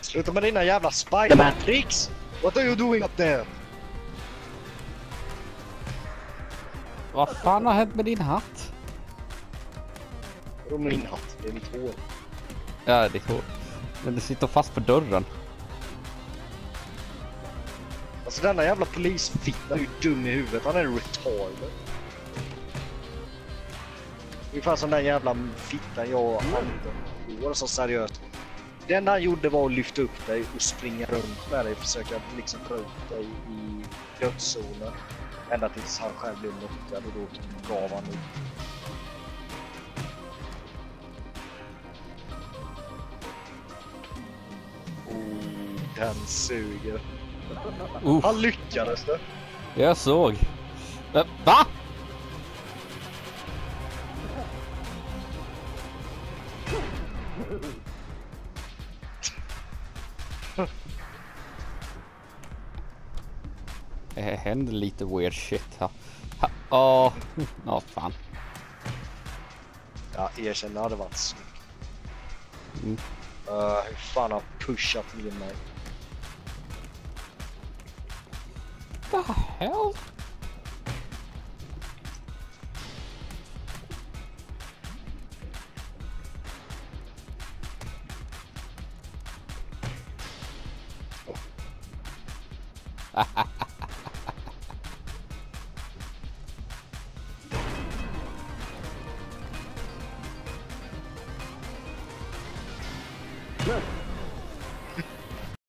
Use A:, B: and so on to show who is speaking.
A: Sluta med dina jävla Spiderman-tricks! What are you doing up there?
B: Vad fan har hänt med din hatt?
A: Vadå min hatt? Det är mitt hår.
B: Ja, ditt hår. Men det sitter fast på dörren.
A: Alltså denna jävla polisfitta är ju dum i huvudet. Han är retarded. Ungefär som den jävla fittan jag och Anton var så seriöst. Det enda han gjorde var att lyfta upp dig och springa runt med dig och försöka liksom dra ut dig i dödszonen. Ända tills han själv blev knockad och då gav han upp. Oh, den suger.
B: Uff,
A: Han lyckades det.
B: jag såg. Men, va? Det händer lite weird shit här. Åh, ja fan.
A: Ja, erkänn det hade varit snyggt.
B: Mm.
A: Uh, hur fan har pushat in mig?
B: the hell? Look.